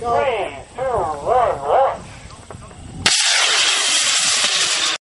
Three, two, one,